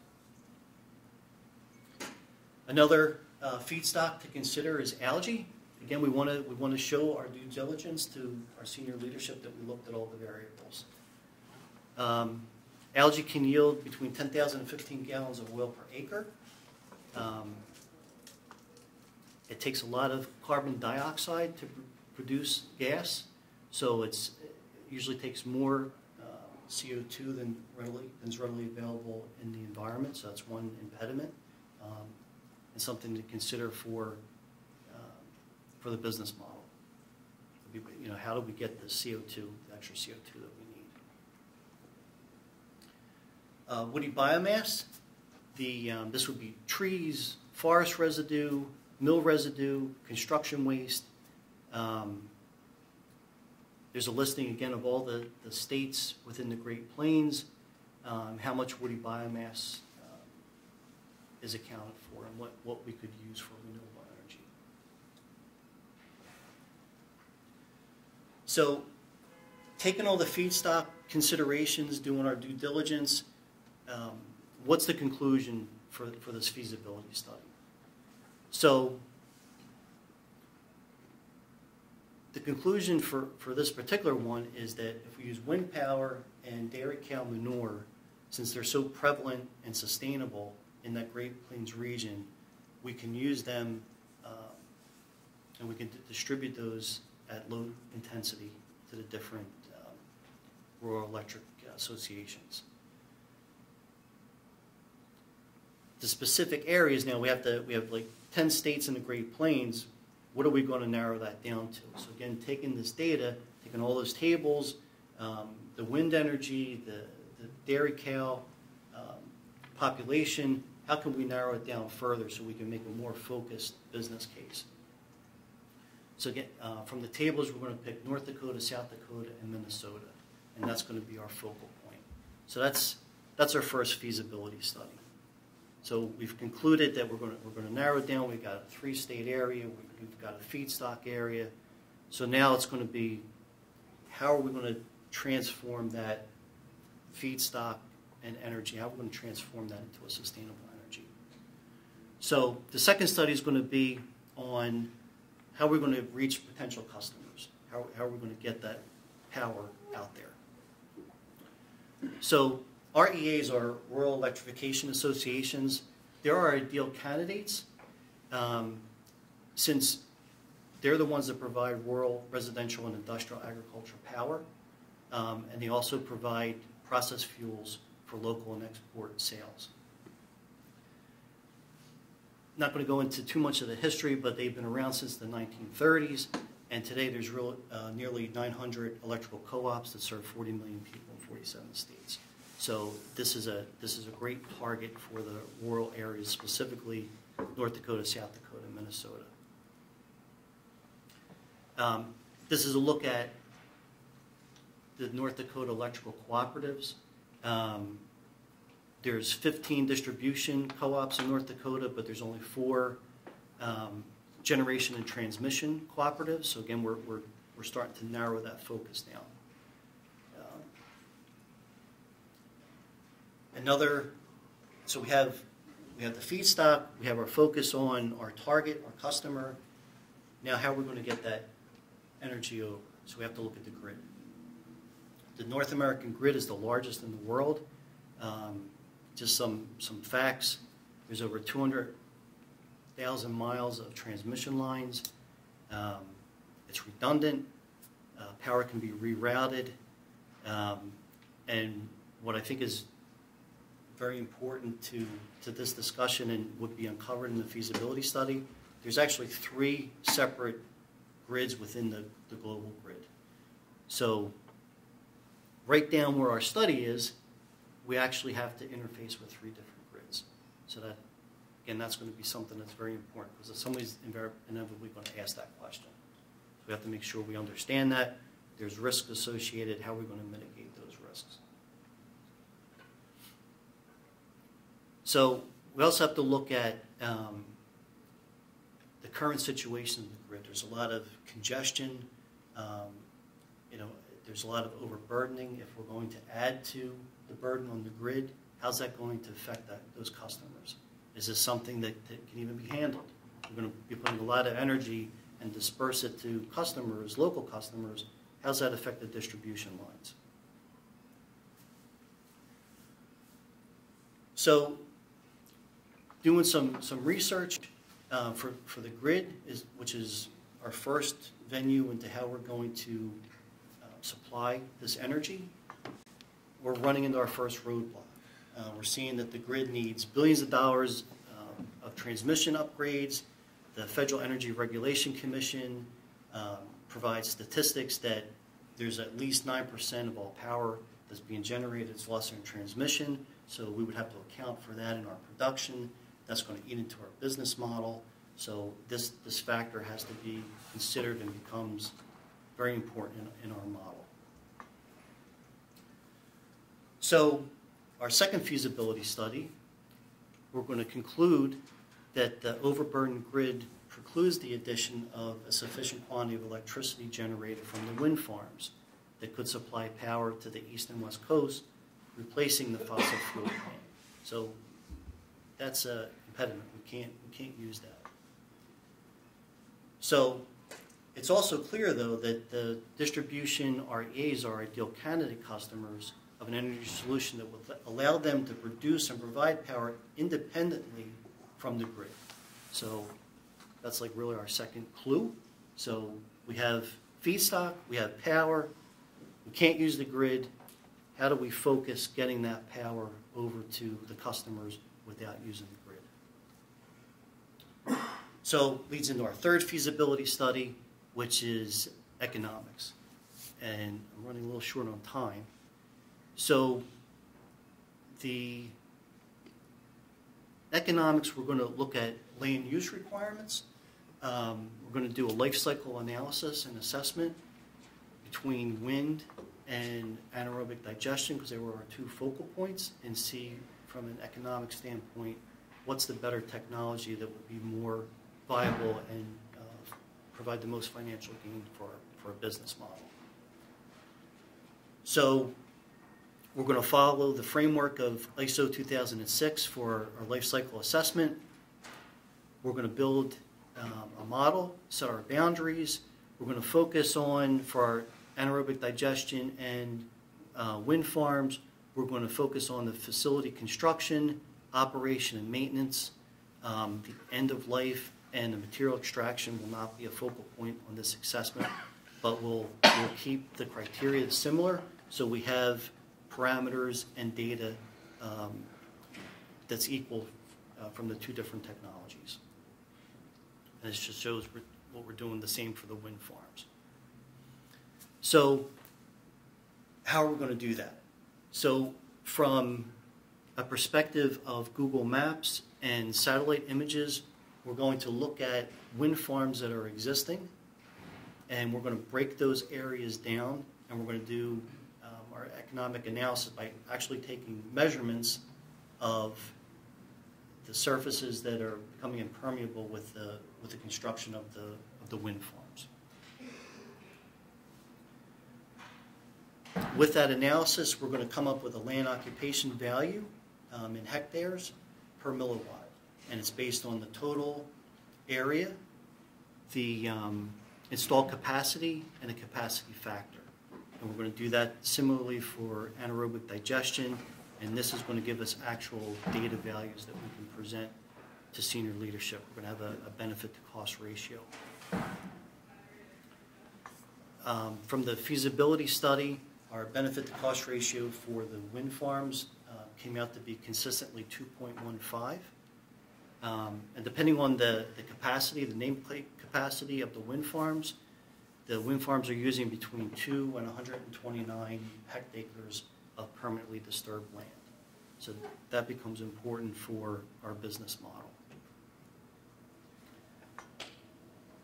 Another uh, feedstock to consider is algae. Again, we want to we want to show our due diligence to our senior leadership that we looked at all the variables. Um, algae can yield between 10,000 and 15 gallons of oil per acre. Um, it takes a lot of carbon dioxide to pr- produce gas, so it's it usually takes more uh, CO2 than readily readily available in the environment. So that's one impediment um, and something to consider for for the business model. You know, how do we get the CO2, the extra CO2 that we need? Uh, woody biomass. The um, this would be trees, forest residue, mill residue, construction waste. Um, there's a listing again of all the, the states within the Great Plains, um, how much woody biomass um, is accounted for, and what, what we could use for renewable energy. So, taking all the feedstock considerations, doing our due diligence, um, what's the conclusion for, for this feasibility study? So, the conclusion for, for this particular one is that if we use wind power and dairy cow manure, since they're so prevalent and sustainable in that Great Plains region, we can use them uh, and we can distribute those at low intensity to the different um, rural electric associations. The specific areas now we have to we have like 10 states in the Great Plains what are we going to narrow that down to? So again, taking this data, taking all those tables, um, the wind energy, the, the dairy cow um, population, how can we narrow it down further so we can make a more focused business case? So again, uh, from the tables, we're going to pick North Dakota, South Dakota, and Minnesota, and that's going to be our focal point. So that's that's our first feasibility study. So we've concluded that we're going to, we're going to narrow it down. We've got a three-state area. We've, got a feedstock area. So now it's going to be, how are we going to transform that feedstock and energy? How are we going to transform that into a sustainable energy? So the second study is going to be on how are we're going to reach potential customers. How, how are we going to get that power out there? So REAs are Rural Electrification Associations. They're our ideal candidates um, since they're the ones that provide rural, residential, and industrial agriculture power. Um, and they also provide process fuels for local and export sales. Not going to go into too much of the history, but they've been around since the 1930s. And today there's real, uh, nearly 900 electrical co-ops that serve 40 million people in 47 states. So this is a this is a great target for the rural areas, specifically North Dakota, South Dakota, Minnesota. Um, this is a look at the North Dakota electrical cooperatives. Um, there's 15 distribution co-ops in North Dakota, but there's only four um, generation and transmission cooperatives. So again, we're, we're, we're starting to narrow that focus down. Um, another, so we have we have the feedstock, we have our focus on our target, our customer. Now, how are we going to get that energy over? So we have to look at the grid. The North American grid is the largest in the world. Um, just some some facts. There's over 200,000 miles of transmission lines. Um, it's redundant. Uh, power can be rerouted. Um, and what I think is very important to, to this discussion and would be uncovered in the feasibility study, there's actually three separate grids within the, the global grid. So right down where our study is, we actually have to interface with three different grids. So that, again, that's going to be something that's very important because somebody's inevitably going to ask that question. We have to make sure we understand that. There's risk associated. How are we going to mitigate those risks? So we also have to look at um, the current situation of the grid. There's a lot of congestion. Um, you know, there's a lot of overburdening. If we're going to add to the burden on the grid, how's that going to affect that, those customers? Is this something that, that can even be handled? We're going to be putting a lot of energy and disperse it to customers, local customers. How's that affect the distribution lines? So doing some, some research uh, for, for the grid, is, which is our first venue into how we're going to uh, supply this energy. We're running into our first roadblock. Uh, we're seeing that the grid needs billions of dollars um, of transmission upgrades. The Federal Energy Regulation Commission um, provides statistics that there's at least 9% of all power that's being generated is lost in transmission. So we would have to account for that in our production. That's going to eat into our business model. So this, this factor has to be considered and becomes very important in, in our model. So our second feasibility study, we're going to conclude that the overburdened grid precludes the addition of a sufficient quantity of electricity generated from the wind farms that could supply power to the east and west coast, replacing the fossil fuel plant. So that's a impediment. We can't, we can't use that. So it's also clear, though, that the distribution REAs are ideal candidate customers of an energy solution that would allow them to produce and provide power independently from the grid. So that's like really our second clue. So we have feedstock, we have power, we can't use the grid. How do we focus getting that power over to the customers without using the grid? So leads into our third feasibility study, which is economics. And I'm running a little short on time. So the economics, we're going to look at land use requirements. Um, we're going to do a life cycle analysis and assessment between wind and anaerobic digestion because they were our two focal points and see from an economic standpoint what's the better technology that would be more viable and uh, provide the most financial gain for, for a business model. So we're going to follow the framework of ISO 2006 for our life cycle assessment. We're going to build um, a model, set our boundaries. We're going to focus on, for our anaerobic digestion and uh, wind farms, we're going to focus on the facility construction, operation, and maintenance. Um, the end of life and the material extraction will not be a focal point on this assessment, but we'll, we'll keep the criteria similar so we have parameters and data um, that's equal uh, from the two different technologies. And this just shows what we're doing the same for the wind farms. So how are we going to do that? So from a perspective of Google Maps and satellite images, we're going to look at wind farms that are existing, and we're going to break those areas down, and we're going to do our economic analysis by actually taking measurements of the surfaces that are becoming impermeable with the, with the construction of the, of the wind farms. With that analysis, we're going to come up with a land occupation value um, in hectares per milliwatt and it's based on the total area, the um, installed capacity, and the capacity factor. And we're going to do that similarly for anaerobic digestion, and this is going to give us actual data values that we can present to senior leadership. We're going to have a, a benefit to cost ratio. Um, from the feasibility study, our benefit to cost ratio for the wind farms uh, came out to be consistently 2.15. Um, and depending on the, the capacity, the nameplate capacity of the wind farms, the wind farms are using between two and 129 hectares of permanently disturbed land. So that becomes important for our business model.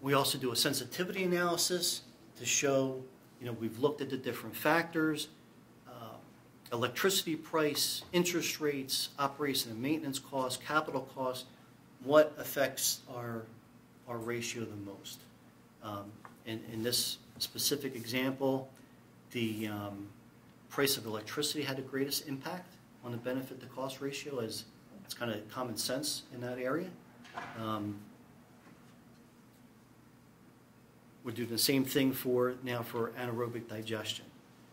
We also do a sensitivity analysis to show, you know, we've looked at the different factors, uh, electricity price, interest rates, operation and maintenance costs, capital costs, what affects our, our ratio the most. Um, In, in this specific example, the um, price of electricity had the greatest impact on the benefit to cost ratio as it's kind of common sense in that area. Um, We're doing the same thing for, now for anaerobic digestion.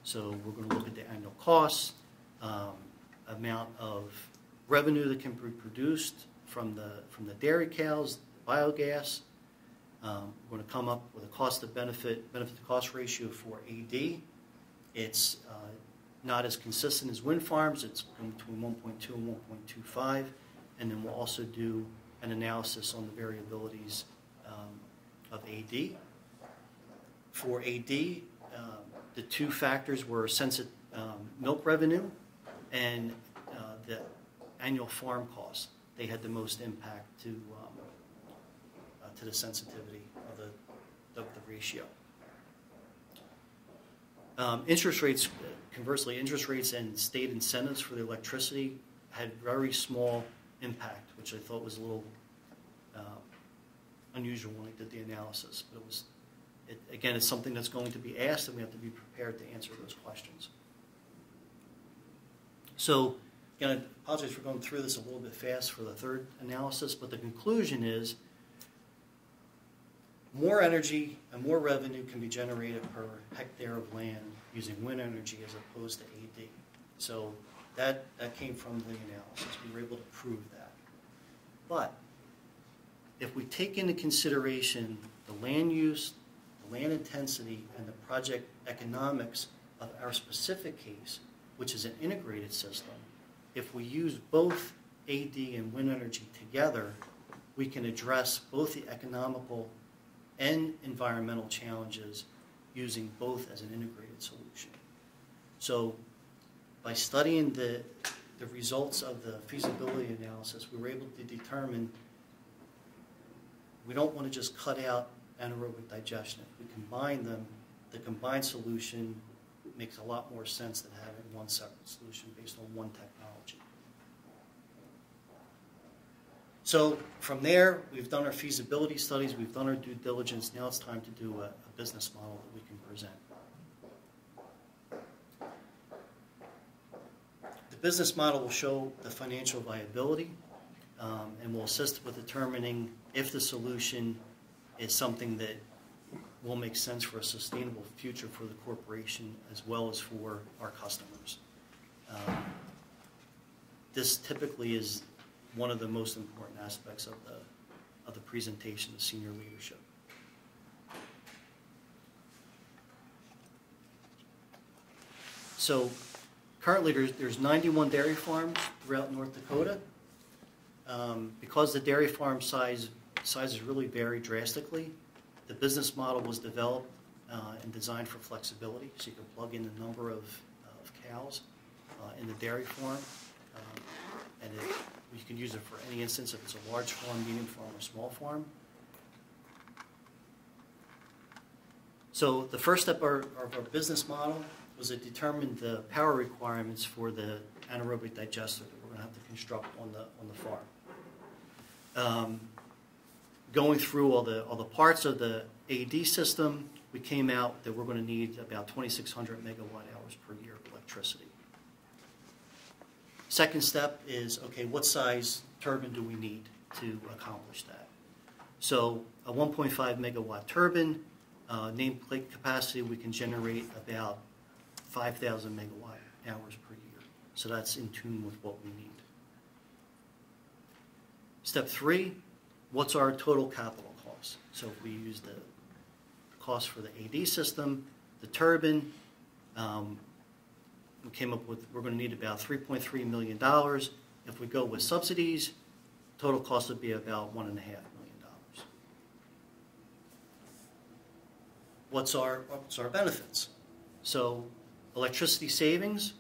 So we're going to look at the annual costs, um, amount of revenue that can be produced from the, from the dairy cows, biogas. Um, We're going to come up with a cost of benefit, benefit to cost ratio for AD. It's uh, not as consistent as wind farms, it's between 1.2 and 1.25. And then we'll also do an analysis on the variabilities um, of AD. For AD, um, the two factors were sensi- um, milk revenue and uh, the annual farm costs. They had the most impact to, uh, to the sensitivity of the, of the ratio. Um, Interest rates, conversely, interest rates and state incentives for the electricity had very small impact, which I thought was a little uh, unusual when I did the analysis. But it was, it, again, it's something that's going to be asked, and we have to be prepared to answer those questions. So, again, I apologize for going through this a little bit fast for the third analysis, but the conclusion is more energy and more revenue can be generated per hectare of land using wind energy as opposed to AD. So that, that came from the analysis. We were able to prove that. But if we take into consideration the land use, the land intensity, and the project economics of our specific case, which is an integrated system, if we use both AD and wind energy together, we can address both the economical and environmental challenges using both as an integrated solution. So by studying the, the results of the feasibility analysis, we were able to determine we don't want to just cut out anaerobic digestion. If we combine them, the combined solution makes a lot more sense than having one separate solution based on one technology. So from there, we've done our feasibility studies, we've done our due diligence. Now it's time to do a, a business model that we can present. The business model will show the financial viability um, and will assist with determining if the solution is something that will make sense for a sustainable future for the corporation as well as for our customers. Um, This typically is one of the most important aspects of the, of the presentation to senior leadership. So currently, there's, there's 91 dairy farms throughout North Dakota. Um, Because the dairy farm size, sizes really vary drastically, the business model was developed uh, and designed for flexibility, so you can plug in the number of, of cows uh, in the dairy farm. um, And it, you can use it for any instance, if it's a large farm, medium farm, or small farm. So the first step of our, of our business model was to determine the power requirements for the anaerobic digester that we're going to have to construct on the, on the farm. Um, going through all the, all the parts of the AD system, we came out that we're going to need about 2,600 megawatt hours per year of electricity. Second step is, okay, what size turbine do we need to accomplish that? So a 1.5 megawatt turbine, uh, nameplate capacity, we can generate about 5,000 megawatt hours per year. So that's in tune with what we need. Step three, what's our total capital cost? So if we use the cost for the AD system, the turbine, um, we came up with, we're going to need about $3.3 million. If we go with subsidies, total cost would be about $1.5 million. what's our, what's our benefits? So electricity savings,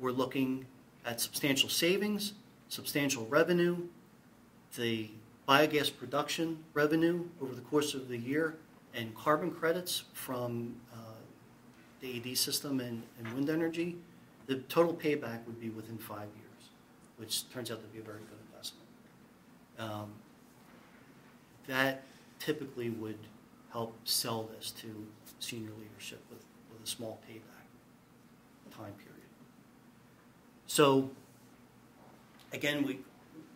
we're looking at substantial savings, substantial revenue, the biogas production revenue over the course of the year, and carbon credits from uh, the AD system and, and wind energy, the total payback would be within five years, which turns out to be a very good investment. Um, that typically would help sell this to senior leadership with, with a small payback time period. So, again, we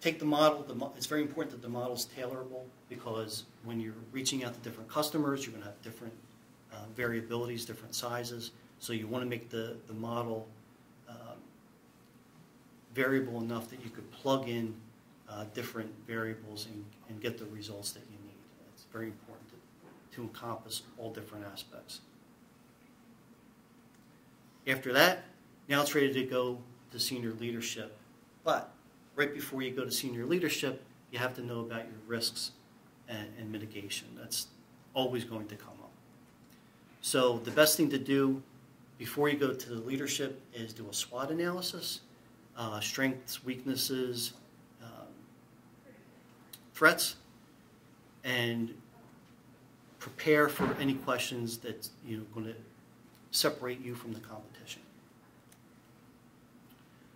take the model. The, mo- it's very important that the model is tailorable because when you're reaching out to different customers, you're going to have different uh, variabilities, different sizes. So you want to make the, the model um, variable enough that you could plug in uh, different variables and, and get the results that you need. It's very important to, to encompass all different aspects. After that, now it's ready to go to senior leadership. But right before you go to senior leadership, you have to know about your risks and, and mitigation. That's always going to come. So the best thing to do before you go to the leadership is do a SWOT analysis, uh, strengths, weaknesses, um, threats, and prepare for any questions that you know going to separate you from the competition.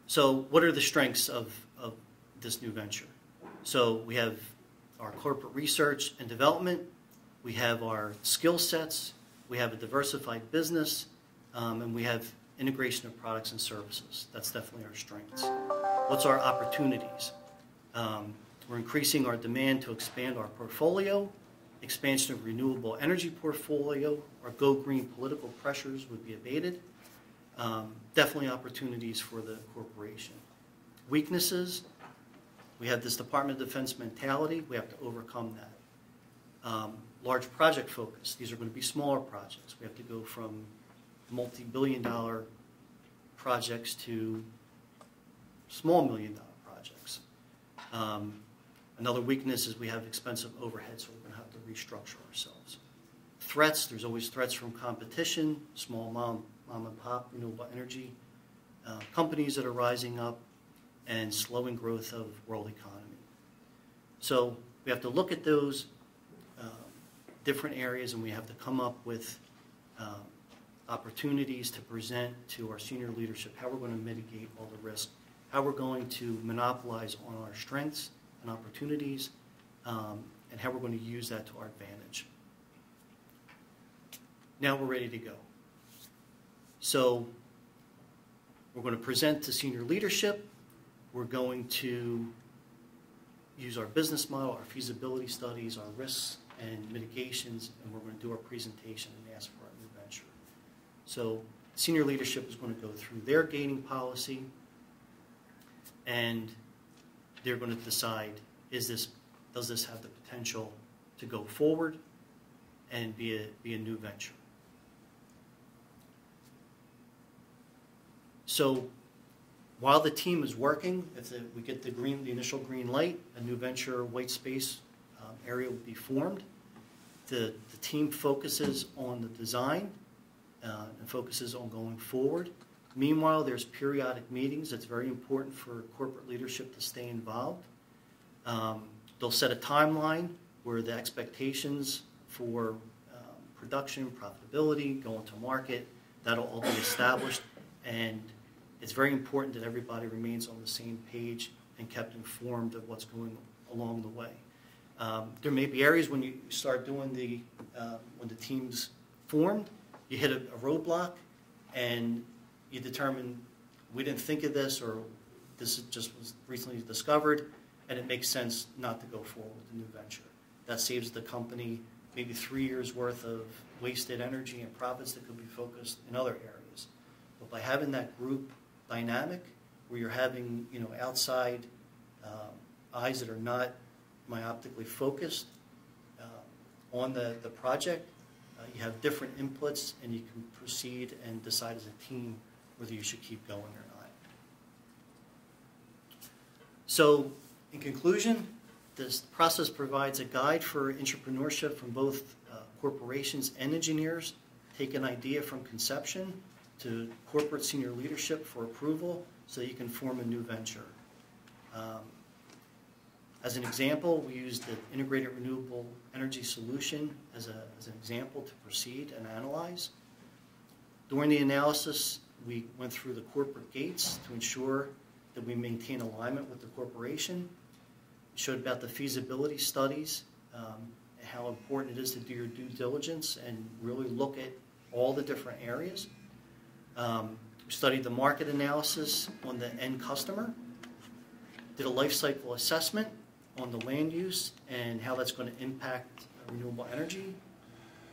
So, what are the strengths of, of this new venture? So, we have our corporate research and development, we have our skill sets, we have a diversified business, um, and we have integration of products and services. That's definitely our strengths. What's our opportunities? Um, we're increasing our demand to expand our portfolio, expansion of renewable energy portfolio, our go green political pressures would be abated. Um, definitely opportunities for the corporation. Weaknesses, we have this Department of Defense mentality. We have to overcome that. Um, large project focus. These are going to be smaller projects. We have to go from multi-billion dollar projects to small million dollar projects. Um, another weakness is we have expensive overhead, so we're going to have to restructure ourselves. Threats, there's always threats from competition, small mom, mom and pop renewable energy uh, companies that are rising up, and slowing growth of world economy. So we have to look at those different areas and we have to come up with um, opportunities to present to our senior leadership how we're going to mitigate all the risk, how we're going to monopolize on our strengths and opportunities, um, and how we're going to use that to our advantage. Now we're ready to go. So we're going to present to senior leadership. We're going to use our business model, our feasibility studies, our risks and mitigations, and we're going to do our presentation and ask for our new venture. So senior leadership is going to go through their gating policy, and they're going to decide, is this, does this have the potential to go forward and be a, be a new venture? So while the team is working, if the, we get the green, the initial green light, a new venture white space area will be formed. The, the team focuses on the design uh, and focuses on going forward. Meanwhile, there's periodic meetings. It's very important for corporate leadership to stay involved. Um, they'll set a timeline where the expectations for um, production, profitability, going to market, that'll all be established. And it's very important that everybody remains on the same page and kept informed of what's going along the way. Um, there may be areas when you start doing the, uh, when the team's formed, you hit a, a roadblock and you determine we didn't think of this or this just was recently discovered and it makes sense not to go forward with the new venture. That saves the company maybe three years worth of wasted energy and profits that could be focused in other areas. But by having that group dynamic where you're having you know outside um, eyes that are not myopically focused uh, on the, the project. Uh, you have different inputs and you can proceed and decide as a team whether you should keep going or not. So in conclusion, This process provides a guide for intrapreneurship from both uh, corporations and engineers. Take an idea from conception to corporate senior leadership for approval so you can form a new venture. Um, As an example, we used the integrated renewable energy solution as, a, as an example to proceed and analyze. During the analysis, we went through the corporate gates to ensure that we maintain alignment with the corporation. We showed about the feasibility studies, um, how important it is to do your due diligence and really look at all the different areas. Um, we studied the market analysis on the end customer, did a life cycle assessment on the land use and how that's going to impact renewable energy.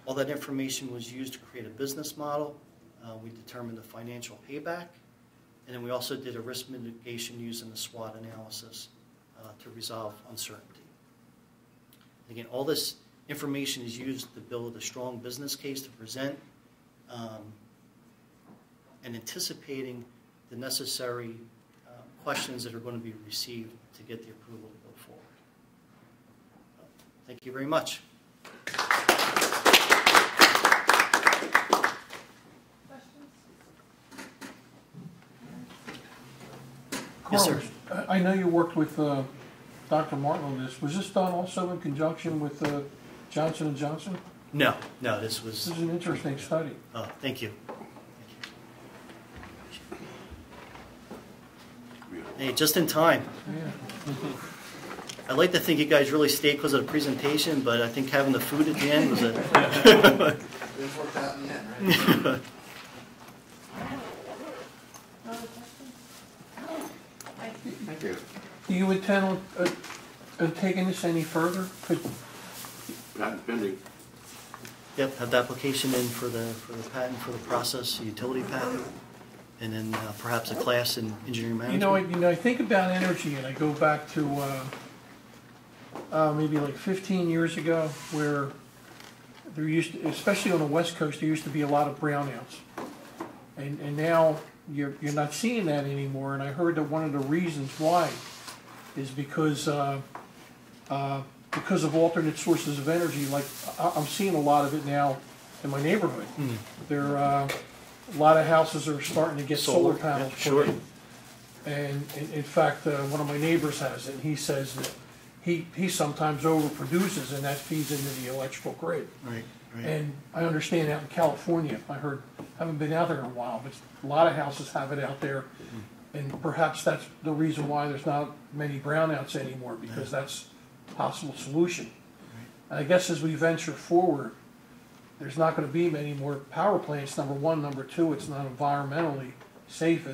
All that information was used to create a business model. Uh, we determined the financial payback. And then we also did a risk mitigation using the SWOT analysis uh, to resolve uncertainty. Again, all this information is used to build a strong business case to present um, and anticipating the necessary uh, questions that are going to be received to get the approval. Thank you very much. Yes, sir. I know you worked with uh, Dr. Martin on this. Was this done also in conjunction with uh, Johnson and Johnson? No, no, this was. This is an interesting study. oh, thank you. Hey, just in time. Yeah. I'd like to think you guys really stayed because of the presentation, but I think having the food at the end was a, It worked out in the end, right? Thank you. Thank you. Do you intend on uh, on taking this any further? Could- Patent pending. Yep, have the application in for the, for the patent, for the process, the utility patent, and then uh, perhaps a class in engineering You know, I- management. you know, I think about energy and I go back to uh, uh, maybe like 15 years ago where there used, to- especially on the west coast, there used to be a lot of brownouts. And, and now you're, you're not seeing that anymore. And I heard that one of the reasons why is because, uh, uh, because of alternate sources of energy. Like, I, I'm seeing a lot of it now in my neighborhood. Hmm. There, uh, a lot of houses are starting to get solar Solar, panels yeah, sure. in. And in, in fact, uh, one of my neighbors has it, and he says that he, he sometimes overproduces and that feeds into the electrical grid. Right, right. And I understand out in California, I heard, haven't been out there in a while, but a lot of houses have it out there. Mm-hmm. And perhaps that's the reason why there's not many brownouts anymore, because that's a possible solution. And I guess as we venture forward, there's not gonna be many more power plants, number one. Number two, it's not environmentally safe.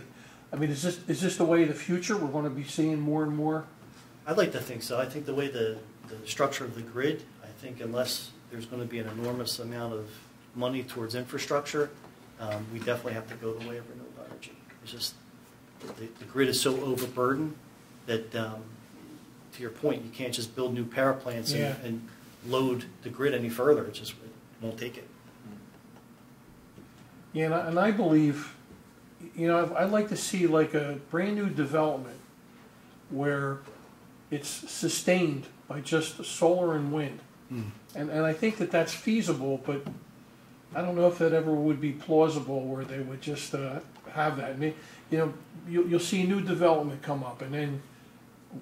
I mean, is this, is this the way of the future? We're gonna be seeing more and more? I'd like to think so. I think the way the, the structure of the grid, I think unless there's going to be an enormous amount of money towards infrastructure, um, we definitely have to go the way of renewable energy. It's just, the, the grid is so overburdened that, um, to your point, you can't just build new power plants Yeah. and, and load the grid any further. It just it won't take it. Yeah, and I, and I believe, you know, I'd like to see like a brand-new development where it's sustained by just solar and wind. And, and I think that that's feasible, but I don't know if that ever would be plausible where they would just, uh, have that. I mean, you know, you'll, you'll see new development come up and then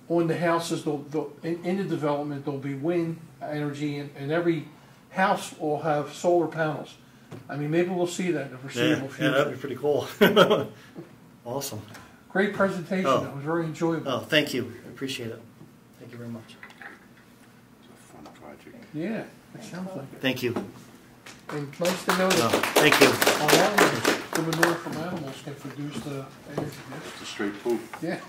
on the houses, they'll, they'll, in, in the development, there'll be wind energy and, and every house will have solar panels. I mean, maybe we'll see that in the foreseeable Yeah, that'd be pretty cool. Awesome. Great presentation, Oh. that was very enjoyable. Oh, thank you. I Appreciate it. Thank you very much. It's a fun project. Yeah, it sounds like it. Thank you. And nice to know Oh, that thank you. our animals, the manure from animals can produce the energy. It's a straight poop. Yeah,